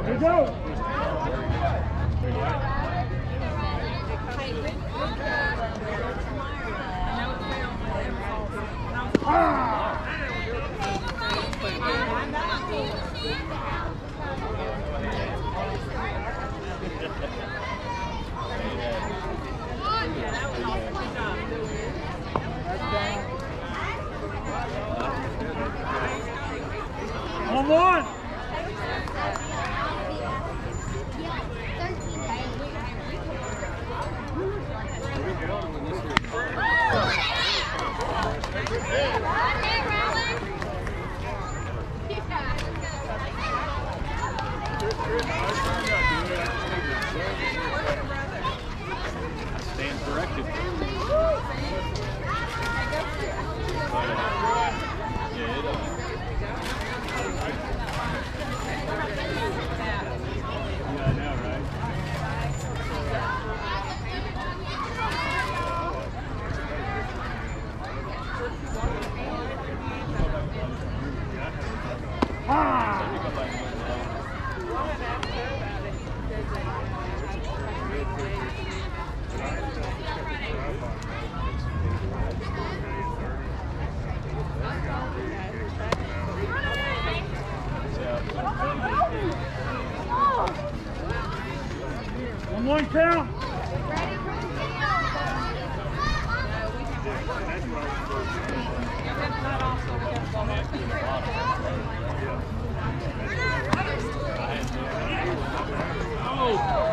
Here we go. On On one count. Three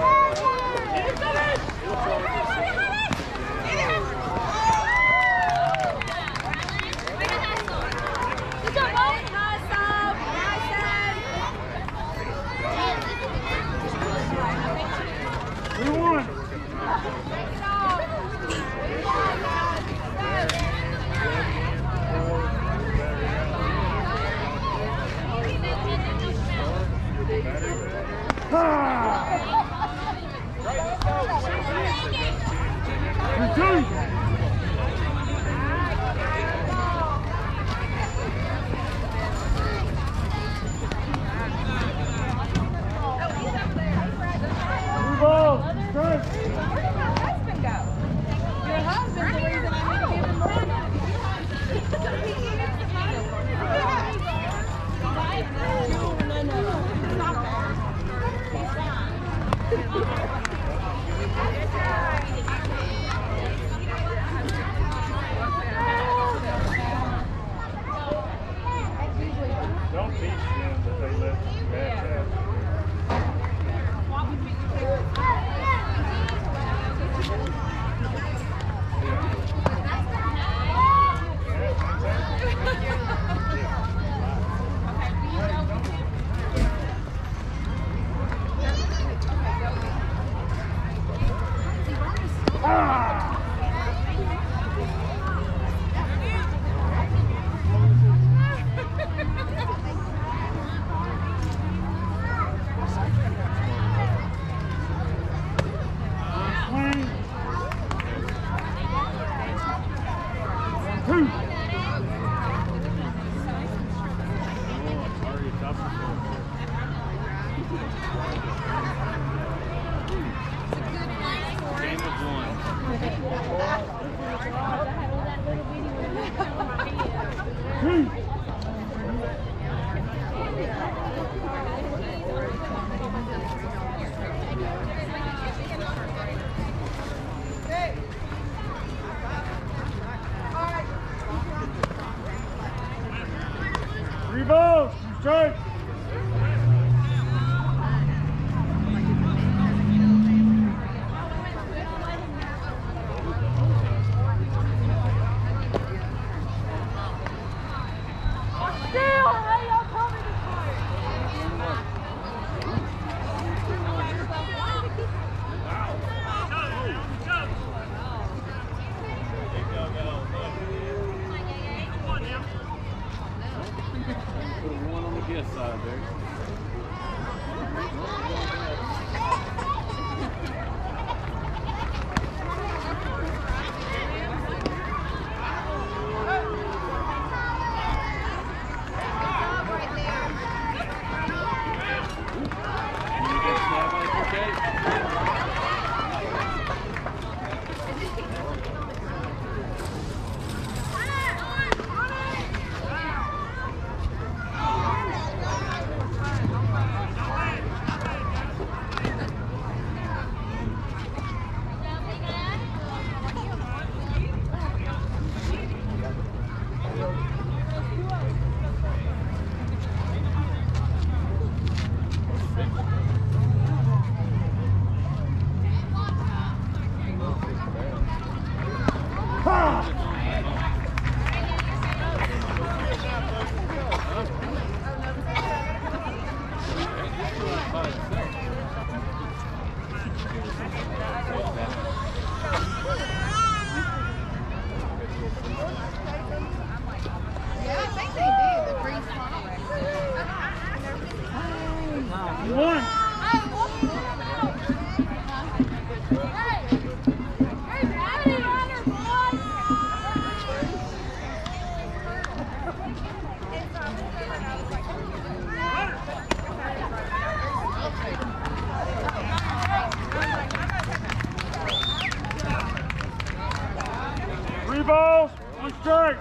balls, one strike.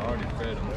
Already fed him.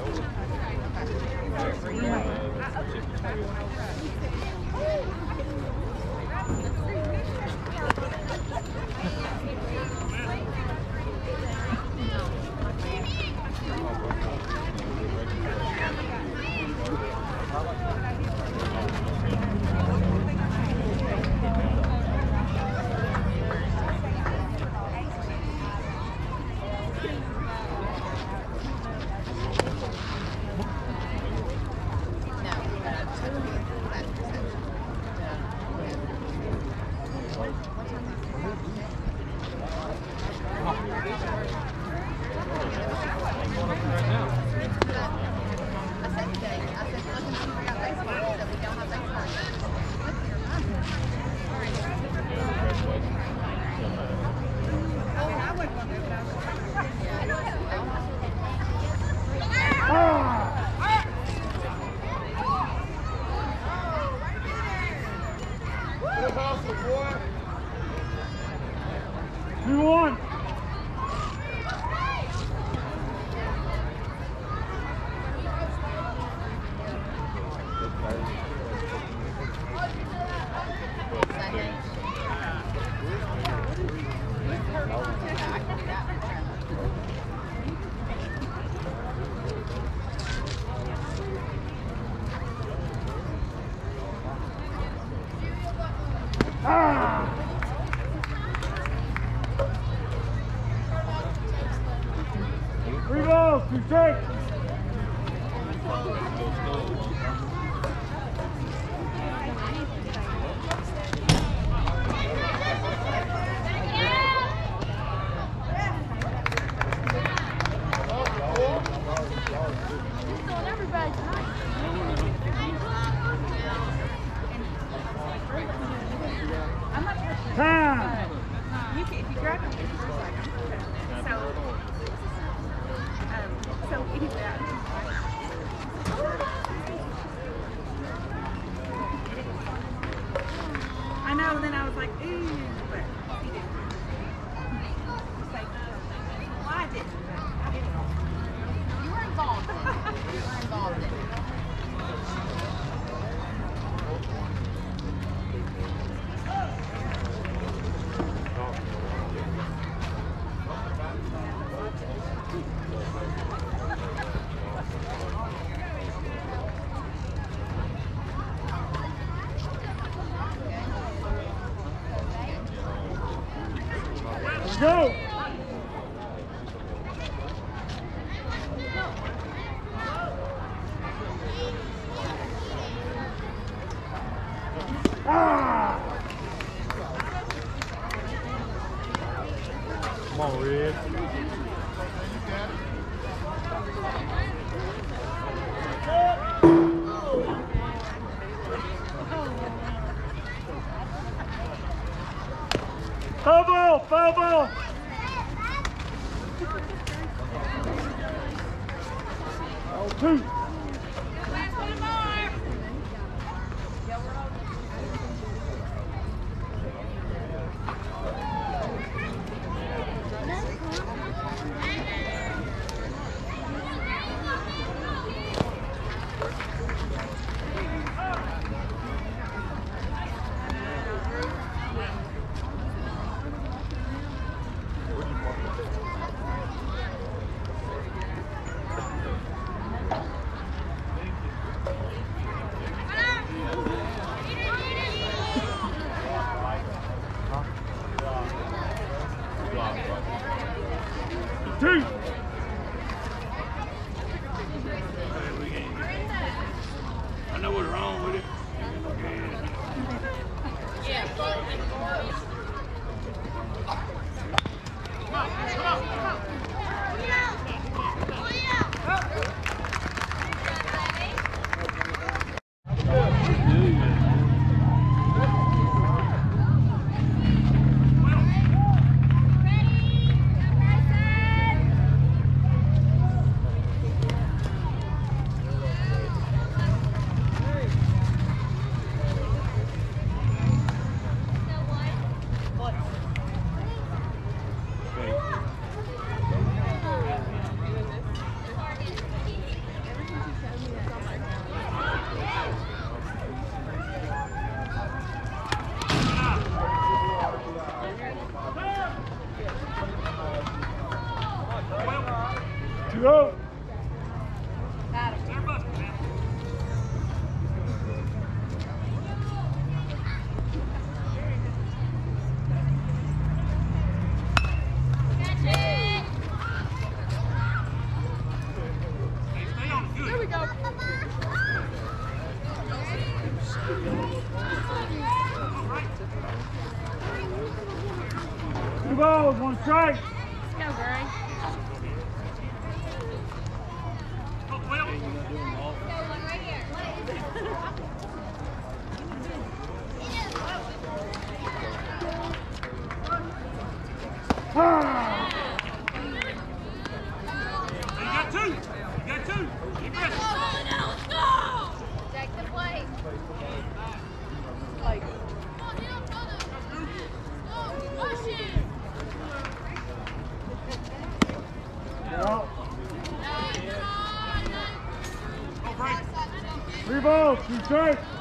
Come on, Red. Foul ball, foul ball. revolts, return.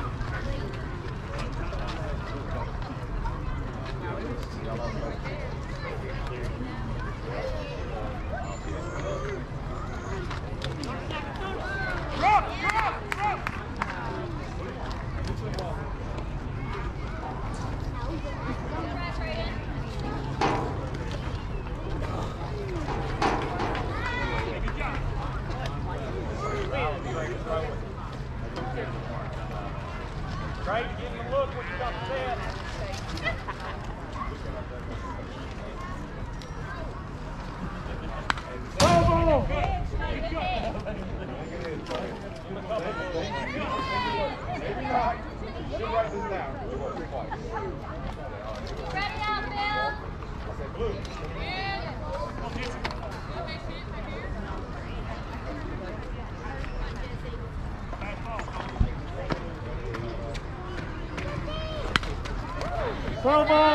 Wilma.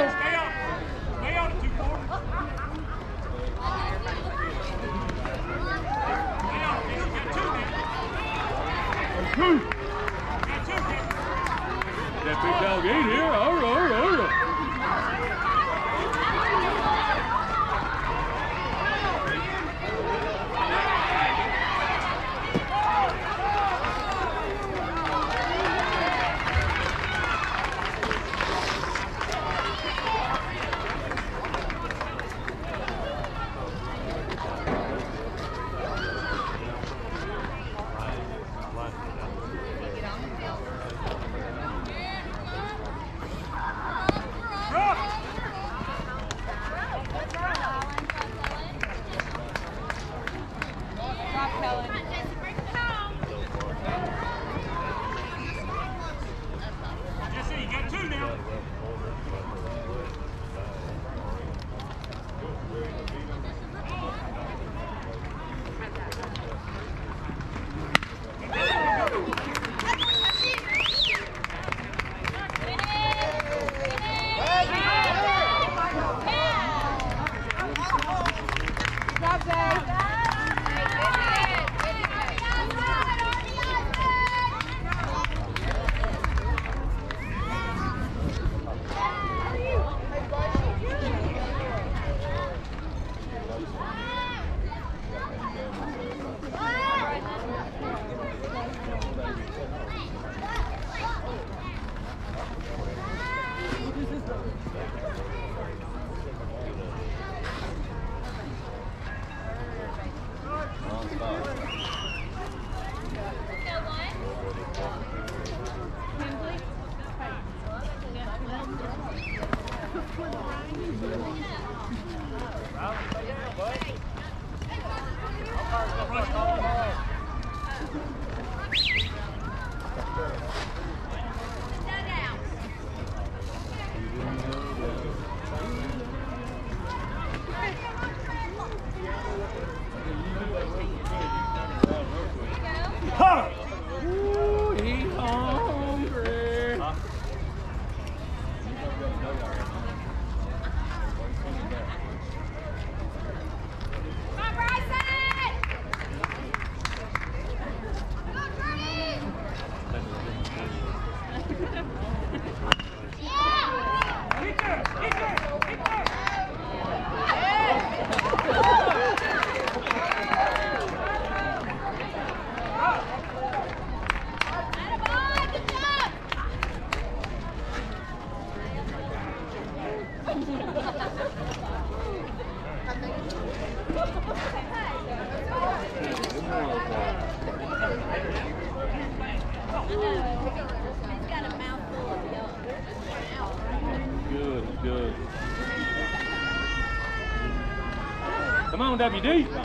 on WD.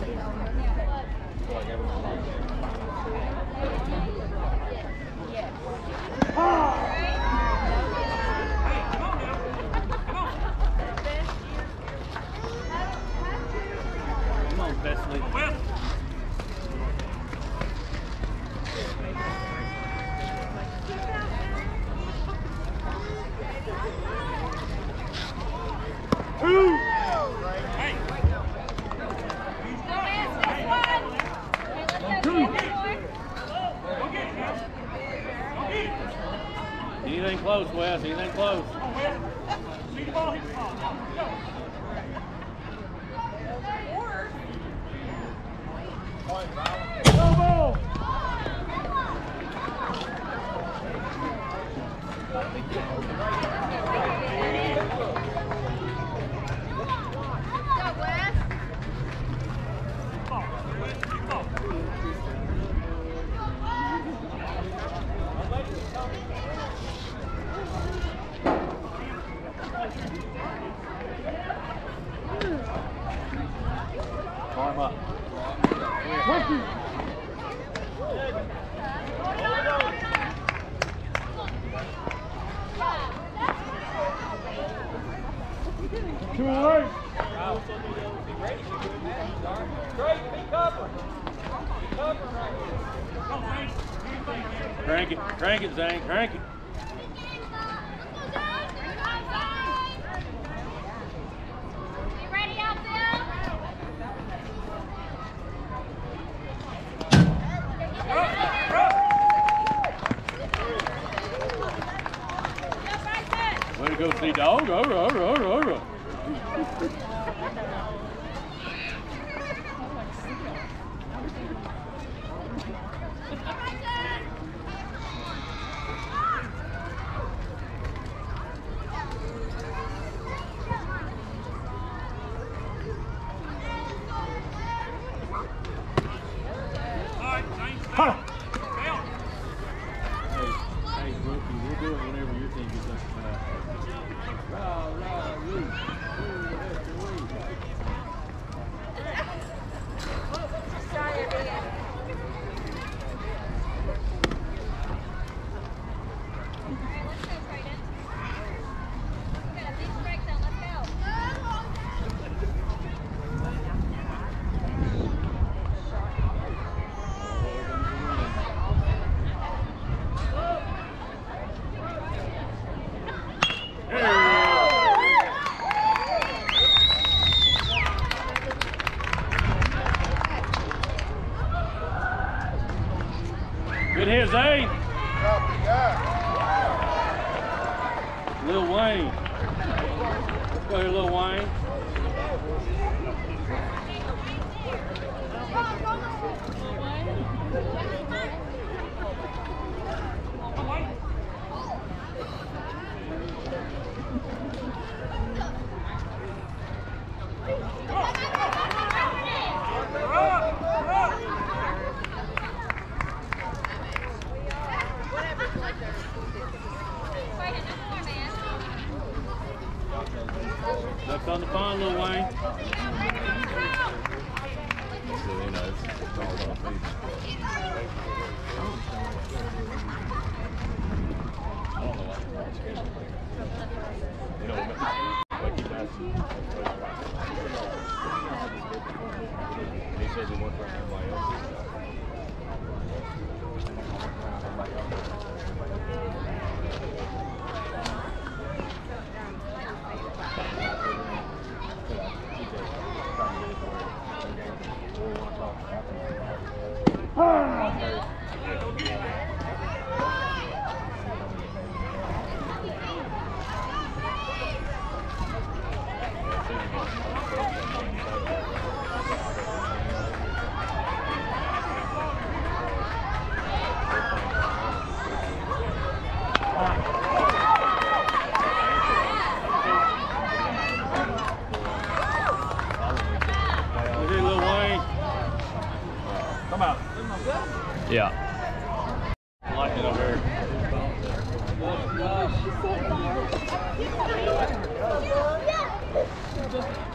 Zion, Zion, crank it. Go, see dog. All right, all right, all right.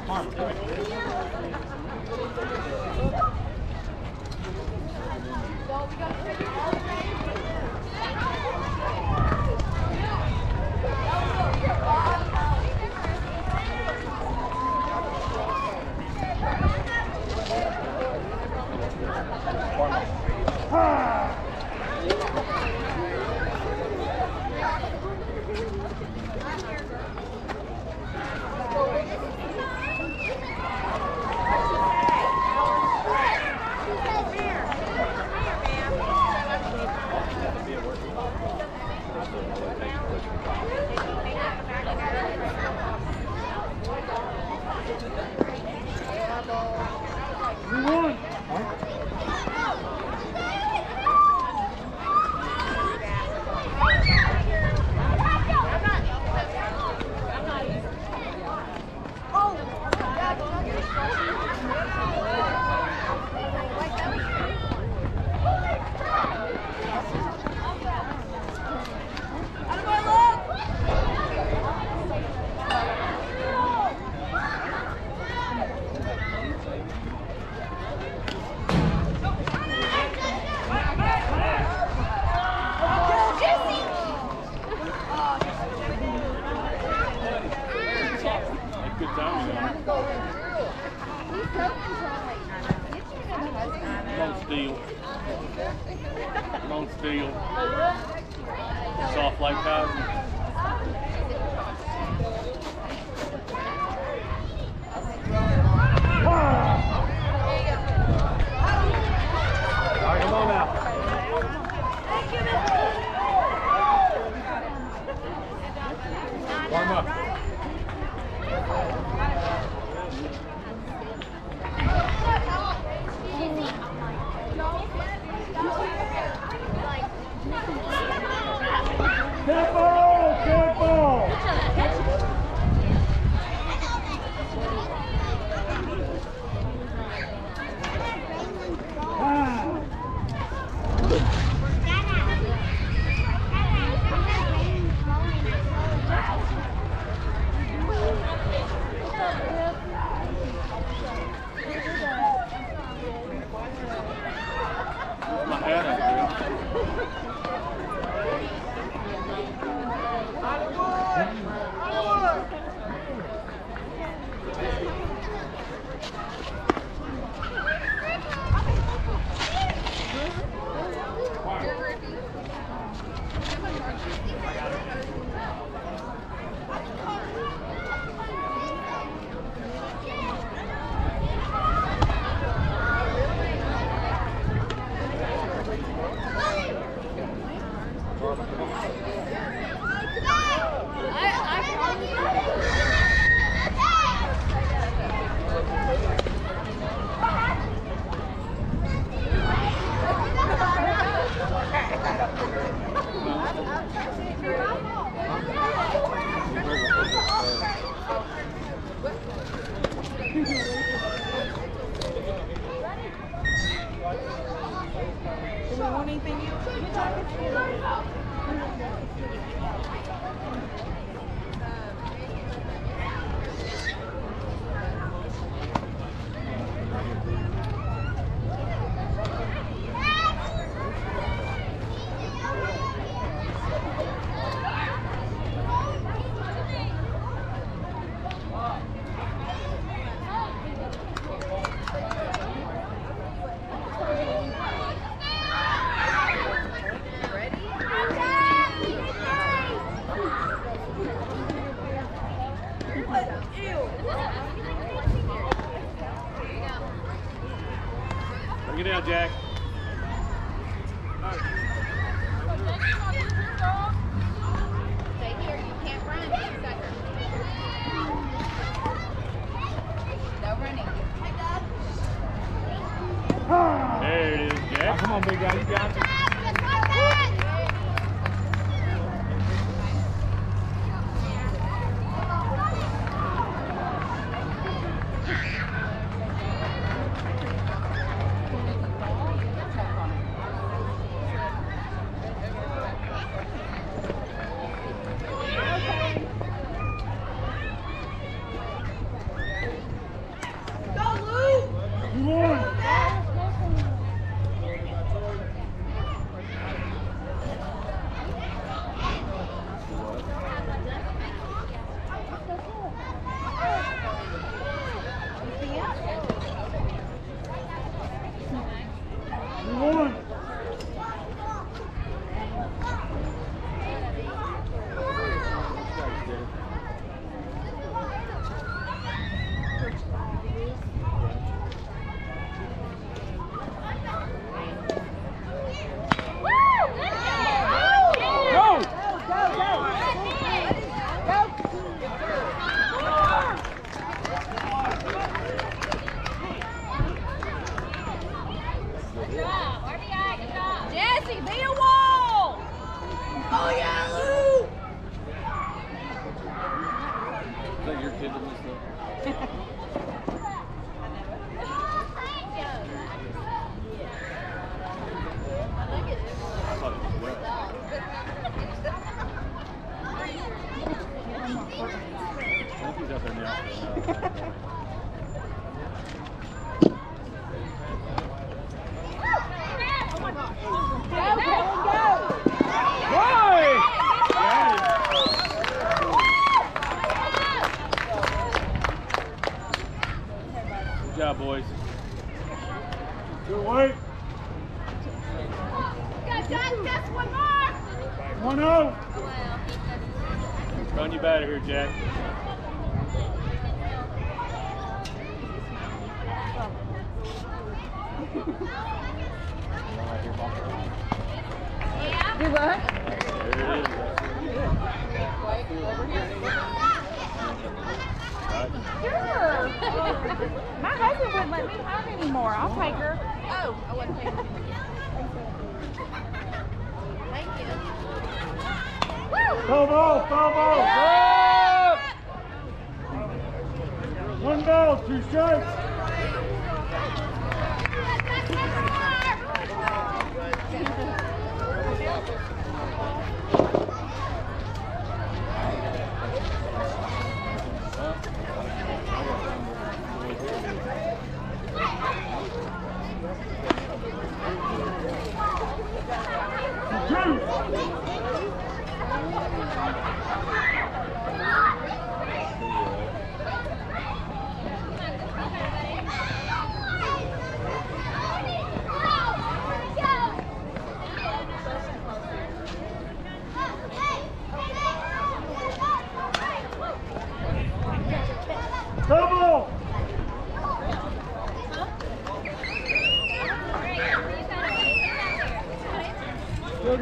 Mark. Long steel. Soft like that.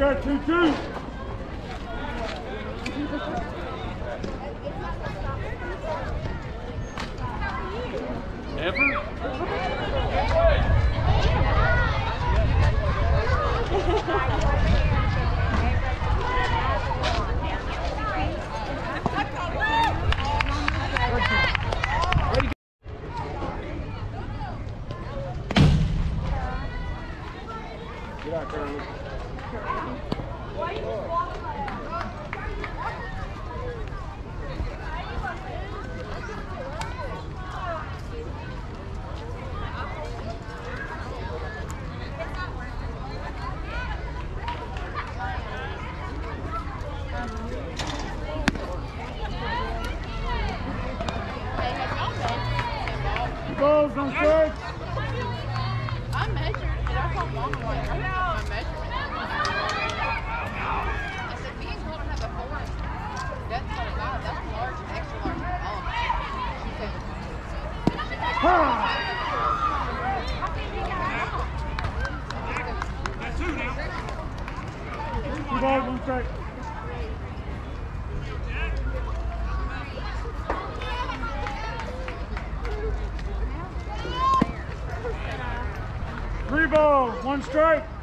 Tiger, two, two. Three balls, one strike.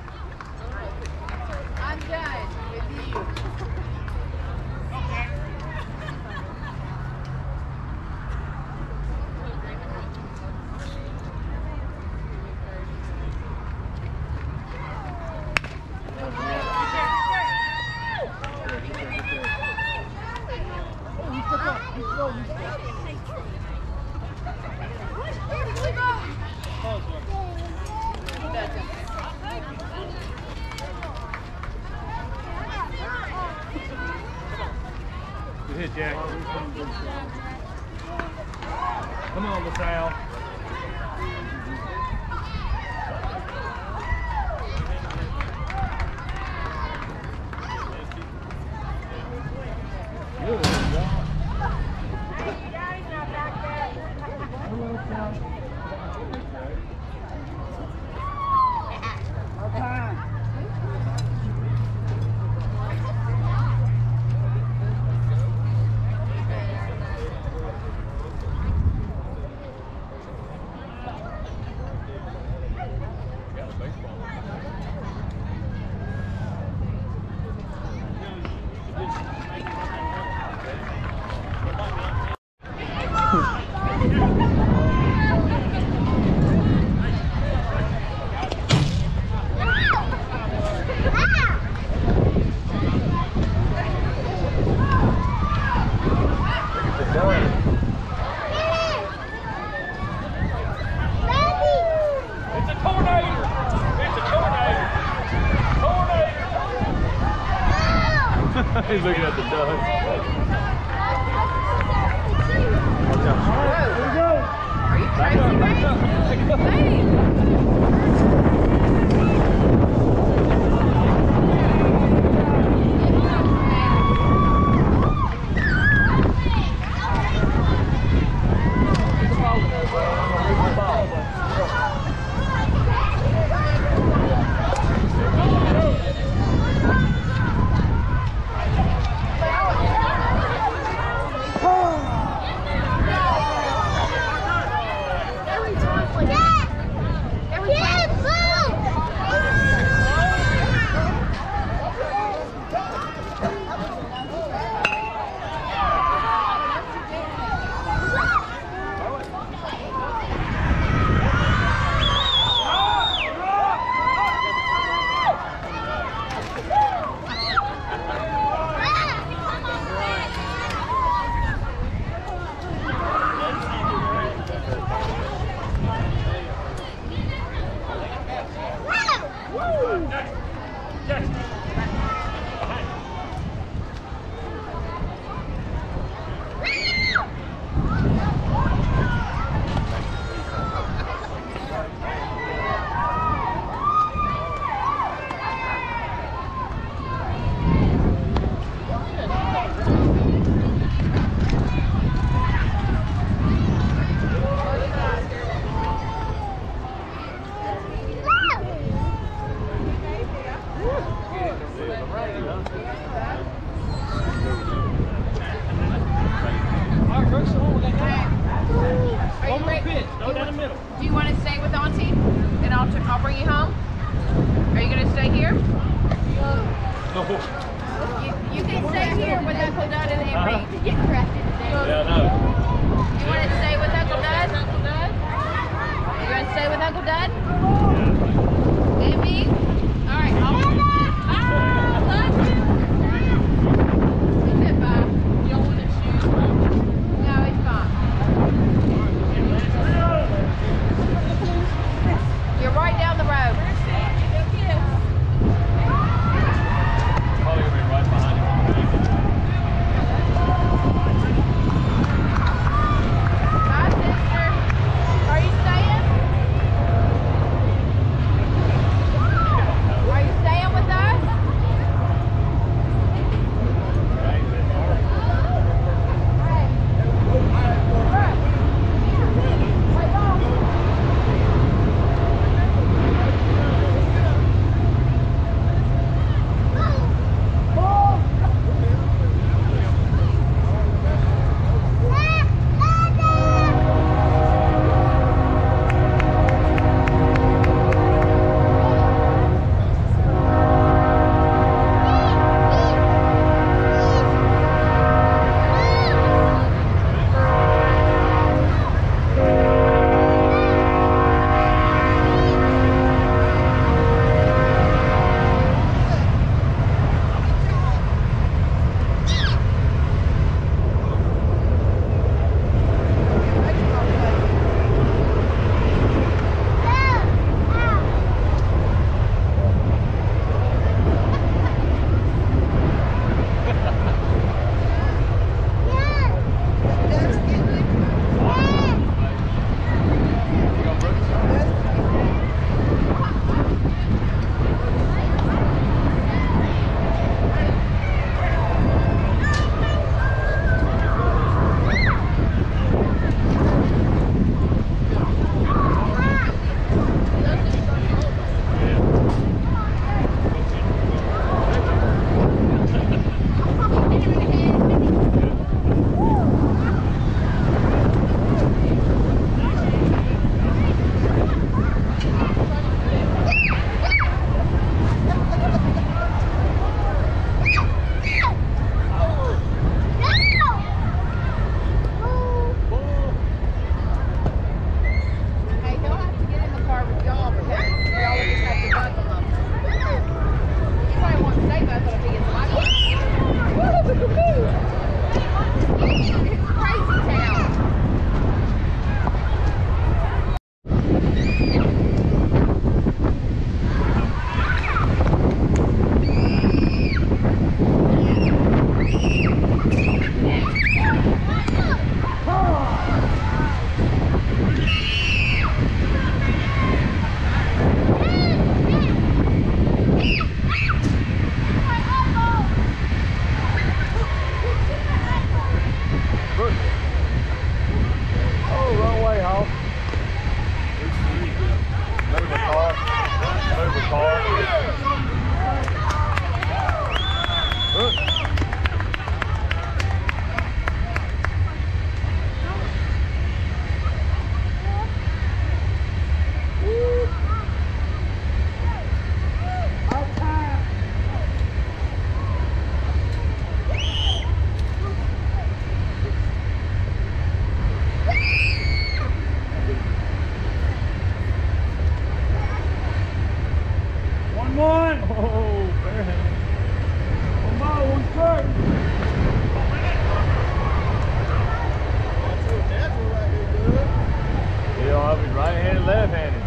Have it right-handed, left-handed.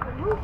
Hey,